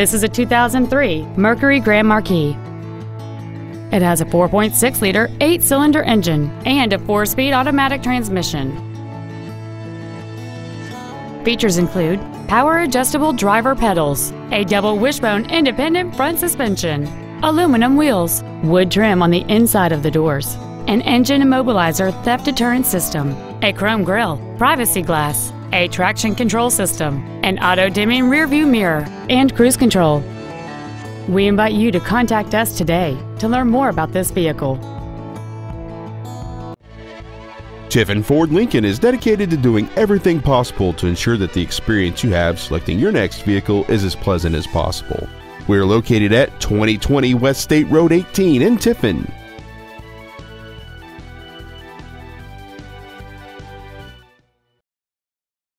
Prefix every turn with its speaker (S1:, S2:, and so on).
S1: This is a 2003 Mercury Grand Marquis. It has a 4.6 liter, 8 cylinder engine and a 4 speed automatic transmission. Features include power adjustable driver pedals, a double wishbone independent front suspension, aluminum wheels, wood trim on the inside of the doors, an engine immobilizer theft deterrent system, a chrome grille, privacy glass, a traction control system, an auto dimming rearview mirror, and cruise control. We invite you to contact us today to learn more about this vehicle.
S2: Tiffin Ford Lincoln is dedicated to doing everything possible to ensure that the experience you have selecting your next vehicle is as pleasant as possible. We are located at 2020 West State Road 18 in Tiffin.